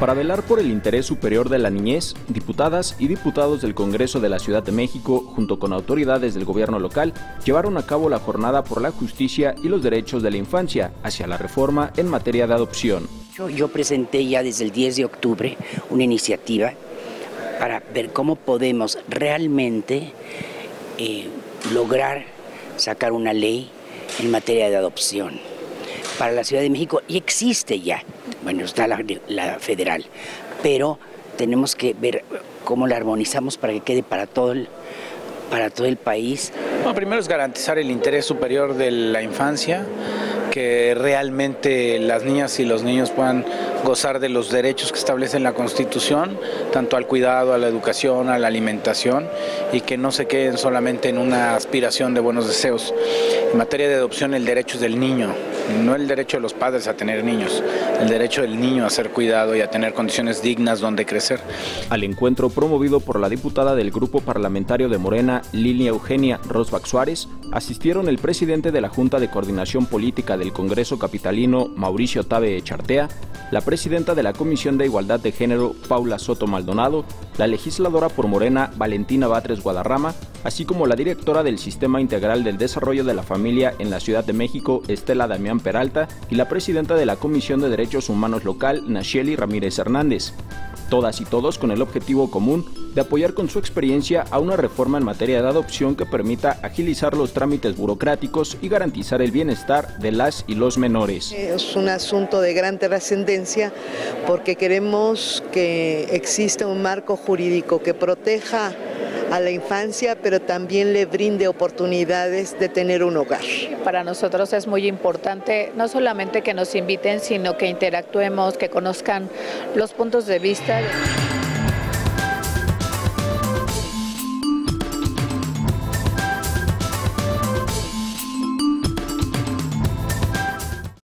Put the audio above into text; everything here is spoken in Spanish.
Para velar por el interés superior de la niñez, diputadas y diputados del Congreso de la Ciudad de México, junto con autoridades del gobierno local, llevaron a cabo la jornada por la justicia y los derechos de la infancia hacia la reforma en materia de adopción. Yo, presenté ya desde el 10 de octubre una iniciativa para ver cómo podemos realmente eh, lograr sacar una ley en materia de adopción para la Ciudad de México y existe ya, bueno, está la, federal, pero tenemos que ver cómo la armonizamos para que quede para todo el, para todo el país. Bueno, primero es garantizar el interés superior de la infancia, que realmente las niñas y los niños puedan gozar de los derechos que establece la Constitución, tanto al cuidado, a la educación, a la alimentación, y que no se queden solamente en una aspiración de buenos deseos. En materia de adopción, el derecho es del niño, no el derecho de los padres a tener niños, el derecho del niño a ser cuidado y a tener condiciones dignas donde crecer. Al encuentro promovido por la diputada del Grupo Parlamentario de Morena, Lilia Eugenia Rosbach Suárez, asistieron el presidente de la Junta de Coordinación Política del Congreso Capitalino, Mauricio Tabe Echartea, la presidenta de la Comisión de Igualdad de Género, Paula Soto Maldonado, la legisladora por Morena, Valentina Batres Guadarrama, así como la directora del Sistema Integral del Desarrollo de la Familia en la Ciudad de México, Estela Damián Peralta, y la presidenta de la Comisión de Derechos Humanos Local, Nacheli Ramírez Hernández todas y todos con el objetivo común de apoyar con su experiencia a una reforma en materia de adopción que permita agilizar los trámites burocráticos y garantizar el bienestar de las y los menores. Es un asunto de gran trascendencia porque queremos que exista un marco jurídico que proteja a la infancia, pero también le brinde oportunidades de tener un hogar. Para nosotros es muy importante no solamente que nos inviten, sino que interactuemos, que conozcan los puntos de vista.